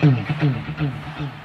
嗯嗯嗯嗯。